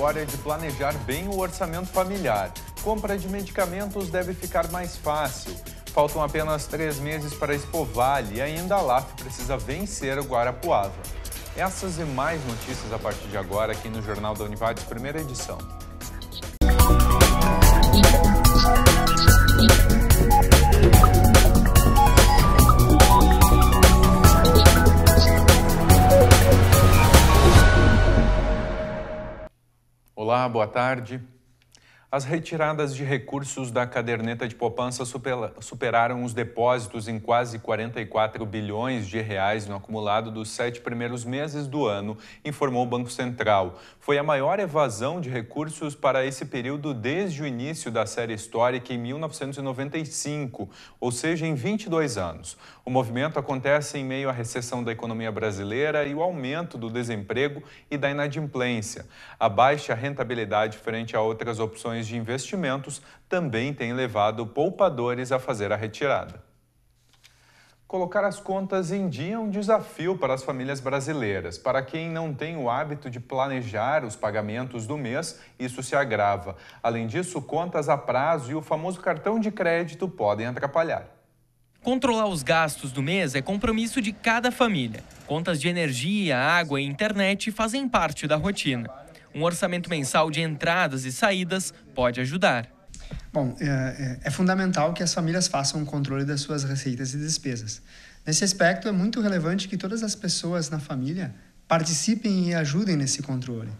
Agora é de planejar bem o orçamento familiar. Compra de medicamentos deve ficar mais fácil. Faltam apenas três meses para a Expovale e ainda a LAF precisa vencer o Guarapuava. Essas e mais notícias a partir de agora aqui no Jornal da Univates, primeira edição. Olá, boa tarde. As retiradas de recursos da caderneta de poupança superaram os depósitos em quase 44 bilhões de reais no acumulado dos sete primeiros meses do ano, informou o Banco Central. Foi a maior evasão de recursos para esse período desde o início da série histórica em 1995, ou seja, em 22 anos. O movimento acontece em meio à recessão da economia brasileira e o aumento do desemprego e da inadimplência. A baixa rentabilidade frente a outras opções de investimentos também tem levado poupadores a fazer a retirada. Colocar as contas em dia é um desafio para as famílias brasileiras. Para quem não tem o hábito de planejar os pagamentos do mês, isso se agrava. Além disso, contas a prazo e o famoso cartão de crédito podem atrapalhar. Controlar os gastos do mês é compromisso de cada família. Contas de energia, água e internet fazem parte da rotina. Um orçamento mensal de entradas e saídas pode ajudar. Bom, é, é, é, fundamental que as famílias façam um controle das suas receitas e despesas. Nesse aspecto, é muito relevante que todas as pessoas na família participem e ajudem nesse controle.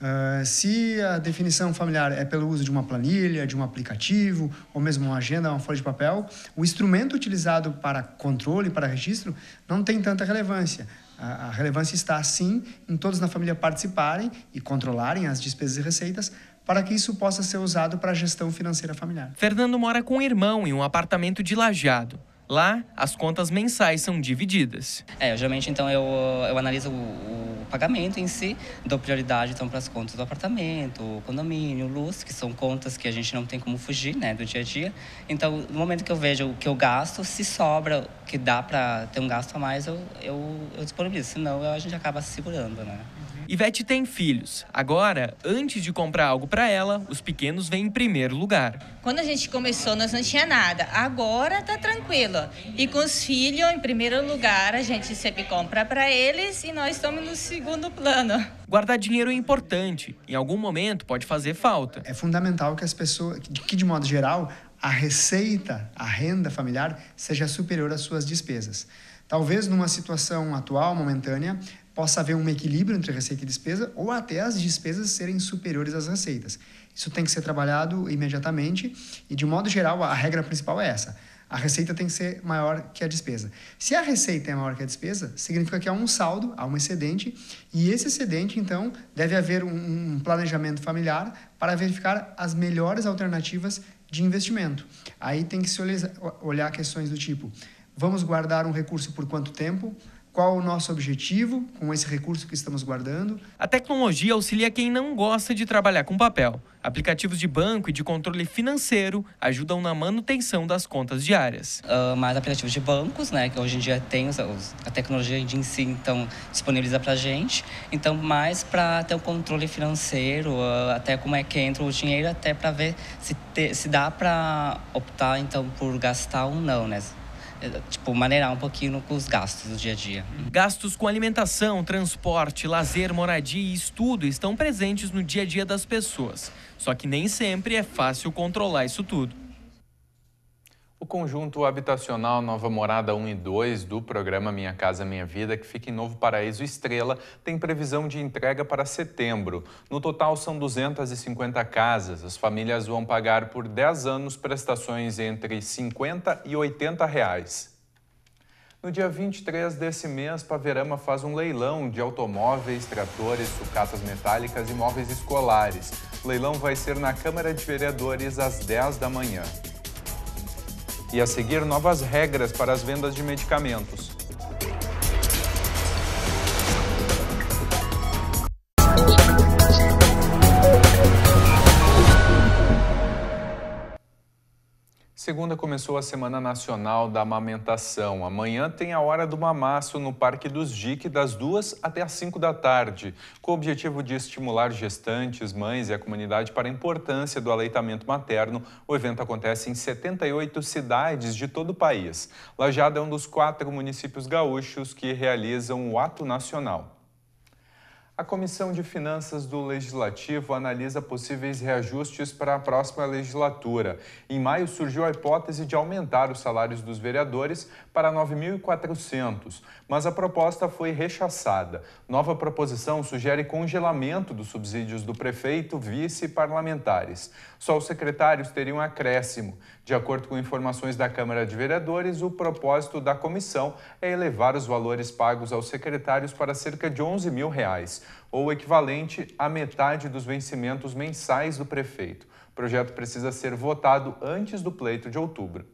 Uh, se a definição familiar é pelo uso de uma planilha, de um aplicativo, ou mesmo uma agenda, uma folha de papel, o instrumento utilizado para controle, para registro, não tem tanta relevância. A, relevância está, sim, em todos na família participarem e controlarem as despesas e receitas para que isso possa ser usado para a gestão financeira familiar. Fernando mora com o irmão em um apartamento de lajado. Lá, as contas mensais são divididas. É, geralmente então eu, eu analiso o, o pagamento em si, dou prioridade então para as contas do apartamento, condomínio, luz, que são contas que a gente não tem como fugir, né, do dia a dia. Então, no momento que eu vejo o que eu gasto, se sobra, que dá para ter um gasto a mais, eu, eu, eu disponibilizo, senão a gente acaba se segurando, né. Ivete tem filhos. Agora, antes de comprar algo para ela, os pequenos vêm em primeiro lugar. Quando a gente começou, nós não tinha nada. Agora tá tranquilo. E com os filhos, em primeiro lugar, a gente sempre compra para eles e nós estamos no segundo plano. Guardar dinheiro é importante. Em algum momento pode fazer falta. É fundamental que as pessoas, que de modo geral, a receita, a renda familiar seja superior às suas despesas. Talvez numa situação atual, momentânea, possa haver um equilíbrio entre receita e despesa ou até as despesas serem superiores às receitas. Isso tem que ser trabalhado imediatamente e, de modo geral, a regra principal é essa. A receita tem que ser maior que a despesa. Se a receita é maior que a despesa, significa que há um saldo, há um excedente, e esse excedente, então, deve haver um planejamento familiar para verificar as melhores alternativas de investimento. Aí tem que se olhar questões do tipo: vamos guardar um recurso por quanto tempo? Qual o nosso objetivo com esse recurso que estamos guardando? A tecnologia auxilia quem não gosta de trabalhar com papel. Aplicativos de banco e de controle financeiro ajudam na manutenção das contas diárias. Uh, mais aplicativos de bancos, né, que hoje em dia tem os, a tecnologia de si, então disponibiliza para a gente. Então, mais para ter o um controle financeiro, uh, até como é que entra o dinheiro, até para ver se, te, se dá para optar então por gastar ou não, né? Tipo, maneirar um pouquinho com os gastos do dia a dia. Gastos com alimentação, transporte, lazer, moradia e estudo estão presentes no dia a dia das pessoas. Só que nem sempre é fácil controlar isso tudo. O conjunto habitacional Nova Morada 1 e 2 do programa Minha Casa Minha Vida, que fica em Novo Paraíso Estrela, tem previsão de entrega para setembro. No total, são 250 casas. As famílias vão pagar por 10 anos prestações entre 50 e 80 reais. No dia 23 desse mês, Paverama faz um leilão de automóveis, tratores, sucatas metálicas e móveis escolares. O leilão vai ser na Câmara de Vereadores às 10 da manhã e a seguir novas regras para as vendas de medicamentos. Segunda começou a Semana Nacional da Amamentação. Amanhã tem a Hora do Mamaço no Parque dos Dique, das duas até as cinco da tarde, com o objetivo de estimular gestantes, mães e a comunidade para a importância do aleitamento materno. O evento acontece em 78 cidades de todo o país. Lajada é um dos quatro municípios gaúchos que realizam o ato nacional. A Comissão de Finanças do Legislativo analisa possíveis reajustes para a próxima legislatura. Em maio surgiu a hipótese de aumentar os salários dos vereadores para 9.400, mas a proposta foi rechaçada. Nova proposição sugere congelamento dos subsídios do prefeito, vice e parlamentares. Só os secretários teriam acréscimo. De acordo com informações da Câmara de Vereadores, o propósito da comissão é elevar os valores pagos aos secretários para cerca de 11 mil reais, ou equivalente à metade dos vencimentos mensais do prefeito. O projeto precisa ser votado antes do pleito de outubro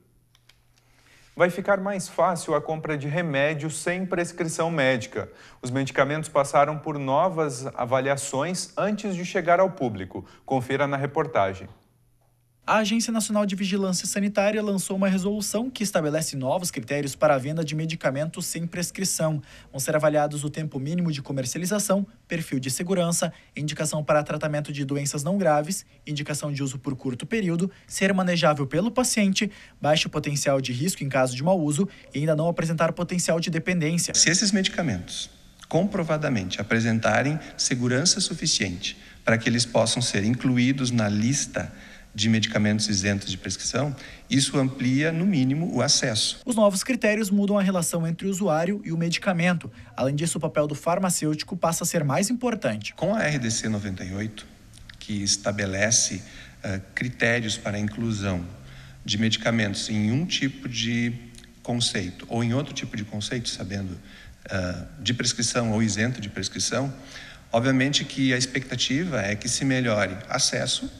vai ficar mais fácil a compra de remédios sem prescrição médica. Os medicamentos passaram por novas avaliações antes de chegar ao público. Confira na reportagem a Agência Nacional de Vigilância Sanitária lançou uma resolução que estabelece novos critérios para a venda de medicamentos sem prescrição. Vão ser avaliados o tempo mínimo de comercialização, perfil de segurança, indicação para tratamento de doenças não graves, indicação de uso por curto período, ser manejável pelo paciente, baixo potencial de risco em caso de mau uso e ainda não apresentar potencial de dependência. Se esses medicamentos comprovadamente apresentarem segurança suficiente para que eles possam ser incluídos na lista de medicamentos isentos de prescrição, isso amplia, no mínimo, o acesso. Os novos critérios mudam a relação entre o usuário e o medicamento. Além disso, o papel do farmacêutico passa a ser mais importante. Com a RDC 98, que estabelece uh, critérios para a inclusão de medicamentos em um tipo de conceito ou em outro tipo de conceito, sabendo uh, de prescrição ou isento de prescrição, obviamente que a expectativa é que se melhore acesso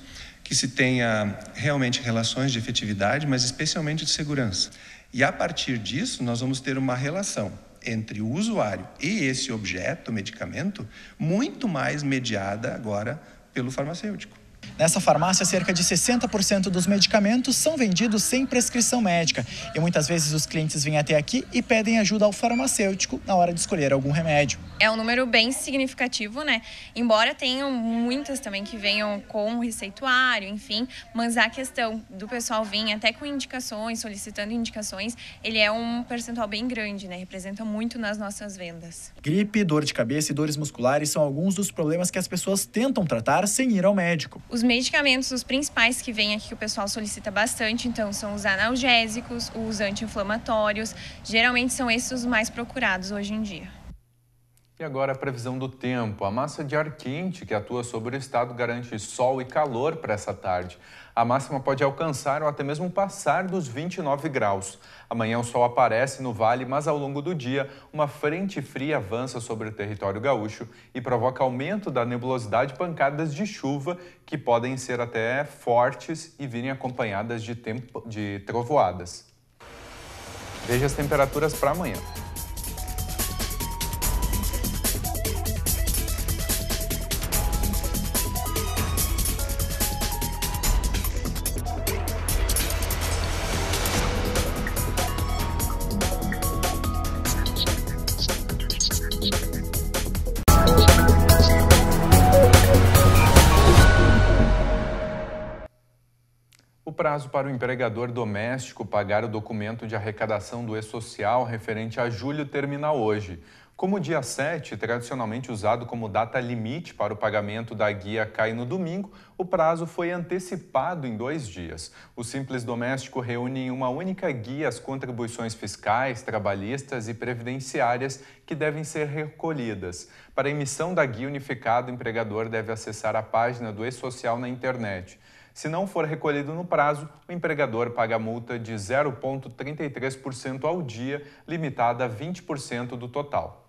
que se tenha realmente relações de efetividade, mas especialmente de segurança. E a partir disso, nós vamos ter uma relação entre o usuário e esse objeto, medicamento, muito mais mediada agora pelo farmacêutico. Nessa farmácia, cerca de 60% dos medicamentos são vendidos sem prescrição médica. E muitas vezes os clientes vêm até aqui e pedem ajuda ao farmacêutico na hora de escolher algum remédio. É um número bem significativo, né? Embora tenham muitas também que venham com receituário, enfim, mas a questão do pessoal vir até com indicações, solicitando indicações, ele é um percentual bem grande, né? Representa muito nas nossas vendas. Gripe, dor de cabeça e dores musculares são alguns dos problemas que as pessoas tentam tratar sem ir ao médico. Os medicamentos, os principais que vêm aqui que o pessoal solicita bastante, então, são os analgésicos, os anti-inflamatórios. Geralmente são esses os mais procurados hoje em dia. E agora a previsão do tempo. A massa de ar quente que atua sobre o estado garante sol e calor para essa tarde. A máxima pode alcançar ou até mesmo passar dos 29 graus. Amanhã o sol aparece no vale, mas ao longo do dia uma frente fria avança sobre o território gaúcho e provoca aumento da nebulosidade e pancadas de chuva que podem ser até fortes e virem acompanhadas de, tempo, de trovoadas. Veja as temperaturas para amanhã. Prazo para o empregador doméstico pagar o documento de arrecadação do E-Social referente a julho termina hoje. Como o dia 7, tradicionalmente usado como data limite para o pagamento da guia cai no domingo, o prazo foi antecipado em dois dias. O Simples Doméstico reúne em uma única guia as contribuições fiscais, trabalhistas e previdenciárias que devem ser recolhidas. Para a emissão da guia unificada, o empregador deve acessar a página do E-Social na internet. Se não for recolhido no prazo, o empregador paga multa de 0,33% ao dia, limitada a 20% do total.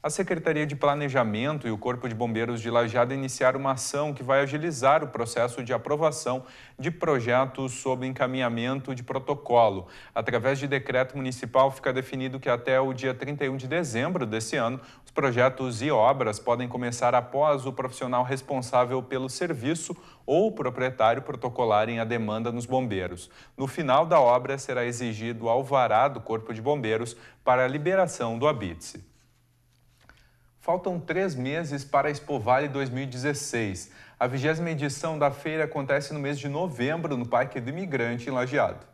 A Secretaria de Planejamento e o Corpo de Bombeiros de Lajeado iniciaram uma ação que vai agilizar o processo de aprovação de projetos sob encaminhamento de protocolo. Através de decreto municipal, fica definido que até o dia 31 de dezembro desse ano, os projetos e obras podem começar após o profissional responsável pelo serviço ou o proprietário protocolarem a demanda nos bombeiros. No final da obra, será exigido alvará do Corpo de Bombeiros para a liberação do habite Faltam três meses para a Expo Vale 2016. A vigésima edição da feira acontece no mês de novembro no Parque do Imigrante, em Lajeado.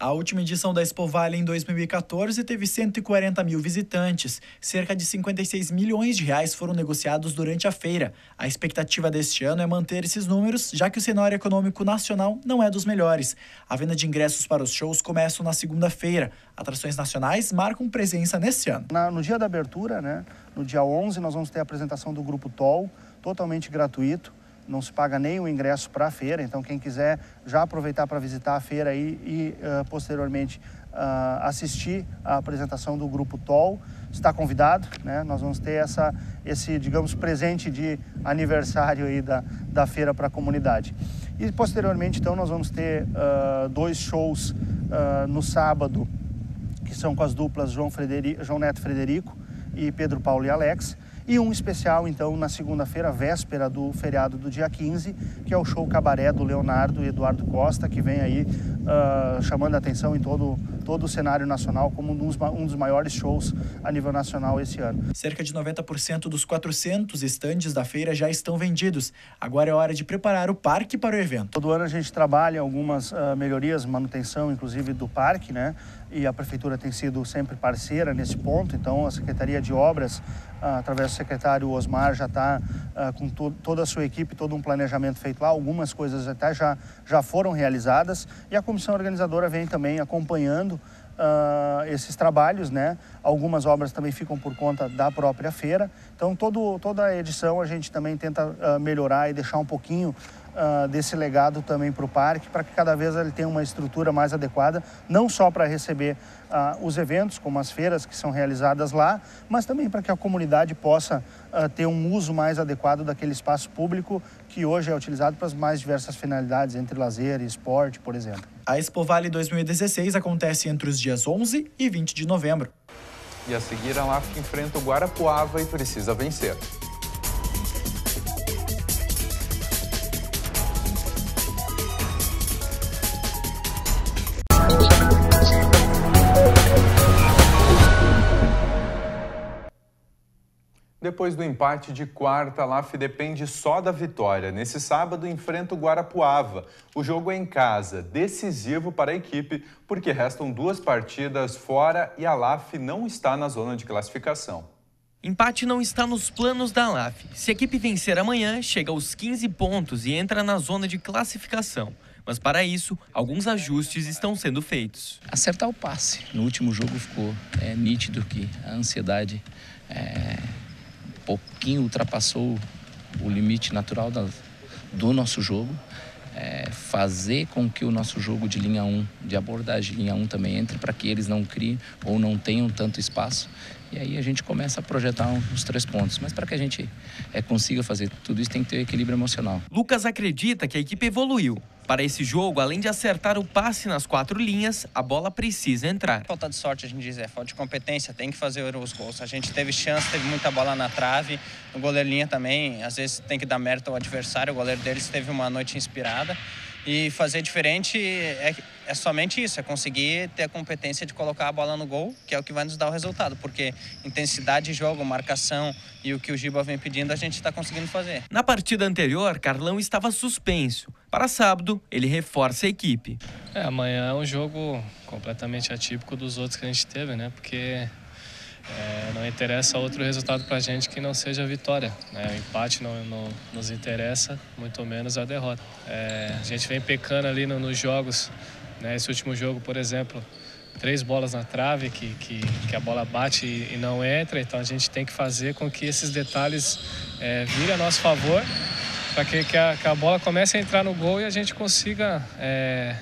A última edição da Expo Vale em 2014 teve 140 mil visitantes. Cerca de 56 milhões de reais foram negociados durante a feira. A expectativa deste ano é manter esses números, já que o cenário econômico nacional não é dos melhores. A venda de ingressos para os shows começa na segunda-feira. Atrações nacionais marcam presença neste ano. Na, no dia da abertura, né, no dia 11, nós vamos ter a apresentação do Grupo TOL, totalmente gratuito não se paga nem o ingresso para a feira, então quem quiser já aproveitar para visitar a feira e, e uh, posteriormente uh, assistir a apresentação do grupo TOL, está convidado, né? Nós vamos ter essa, esse, digamos, presente de aniversário aí da, da feira para a comunidade. E posteriormente, então, nós vamos ter uh, dois shows no sábado, que são com as duplas João, Frederico, João Neto Frederico e Pedro Paulo e Alex. E um especial, então, na segunda-feira, véspera do feriado do dia 15, que é o show Cabaré do Leonardo e Eduardo Costa, que vem aí uh, chamando a atenção em todo, todo o cenário nacional como um dos, um dos maiores shows a nível nacional esse ano. Cerca de 90% dos 400 estandes da feira já estão vendidos. Agora é hora de preparar o parque para o evento. Todo ano a gente trabalha algumas uh, melhorias, manutenção, inclusive, do parque, né? E a prefeitura tem sido sempre parceira nesse ponto, então a Secretaria de Obras, ah, através do secretário Osmar, já está ah, com to toda a sua equipe, todo um planejamento feito lá, algumas coisas até já, já foram realizadas e a comissão organizadora vem também acompanhando Uh, esses trabalhos, né? Algumas obras também ficam por conta da própria feira. Então, todo, toda a edição a gente também tenta uh, melhorar e deixar um pouquinho uh, desse legado também para o parque, para que cada vez ele tenha uma estrutura mais adequada, não só para receber uh, os eventos, como as feiras que são realizadas lá, mas também para que a comunidade possa uh, ter um uso mais adequado daquele espaço público que hoje é utilizado para as mais diversas finalidades, entre lazer e esporte, por exemplo. A Expo Vale 2016 acontece entre os dias 11 e 20 de novembro. E a seguir, a LAF enfrenta o Guarapuava e precisa vencer. Depois do empate de quarta, a LAF depende só da vitória. Nesse sábado, enfrenta o Guarapuava. O jogo é em casa, decisivo para a equipe, porque restam duas partidas fora e a LAF não está na zona de classificação. Empate não está nos planos da LAF. Se a equipe vencer amanhã, chega aos 15 pontos e entra na zona de classificação. Mas para isso, alguns ajustes estão sendo feitos. Acertar o passe. No último jogo ficou é, nítido que a ansiedade é pouquinho ultrapassou o limite natural da, do nosso jogo. É, fazer com que o nosso jogo de linha 1, de abordagem de linha 1 também entre, para que eles não criem ou não tenham tanto espaço. E aí a gente começa a projetar os três pontos. Mas para que a gente é, consiga fazer tudo isso, tem que ter equilíbrio emocional. Lucas acredita que a equipe evoluiu. Para esse jogo, além de acertar o passe nas quatro linhas, a bola precisa entrar. Falta de sorte, a gente diz, é falta de competência, tem que fazer os gols. A gente teve chance, teve muita bola na trave, no goleiro linha também, às vezes tem que dar mérito ao adversário, o goleiro deles teve uma noite inspirada. E fazer diferente é, é somente isso, é conseguir ter a competência de colocar a bola no gol, que é o que vai nos dar o resultado, porque intensidade de jogo, marcação e o que o Giba vem pedindo, a gente está conseguindo fazer. Na partida anterior, Carlão estava suspenso. Para sábado, ele reforça a equipe. É, amanhã é um jogo completamente atípico dos outros que a gente teve, né? Porque é, não interessa outro resultado para a gente que não seja a vitória. Né? O empate não, não, nos interessa, muito menos a derrota. É, a gente vem pecando ali no, nos jogos. Né? Esse último jogo, por exemplo, três bolas na trave que, que, que a bola bate e, e, não entra. Então a gente tem que fazer com que esses detalhes é, virem a nosso favor para que, que, a, que a bola comece a entrar no gol e a gente consiga é,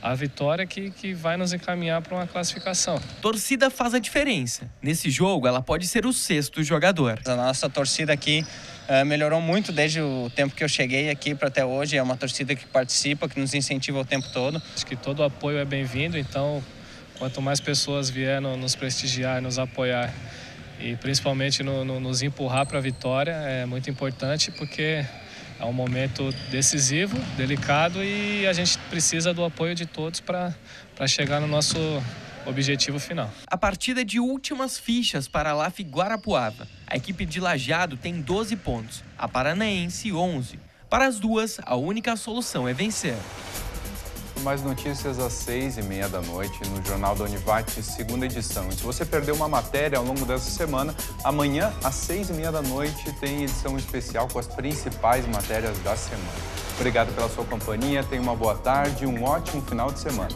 a vitória que, que vai nos encaminhar para uma classificação. Torcida faz a diferença. Nesse jogo, ela pode ser o sexto jogador. A nossa torcida aqui uh, melhorou muito desde o tempo que eu cheguei aqui para até hoje. É uma torcida que participa, que nos incentiva o tempo todo. Acho que todo apoio é bem-vindo, então quanto mais pessoas vierem nos prestigiar, nos apoiar e principalmente no, no, nos empurrar para a vitória é muito importante porque é um momento decisivo, delicado e a gente precisa do apoio de todos para chegar no nosso objetivo final. A partida é de últimas fichas para a LAF Guarapuava. A equipe de Lajeado tem 12 pontos, a Paranaense 11. Para as duas, a única solução é vencer. Mais notícias às seis e meia da noite no Jornal da Univate, segunda edição. E se você perdeu uma matéria ao longo dessa semana, amanhã às seis e meia da noite tem edição especial com as principais matérias da semana. Obrigado pela sua companhia, tenha uma boa tarde e um ótimo final de semana.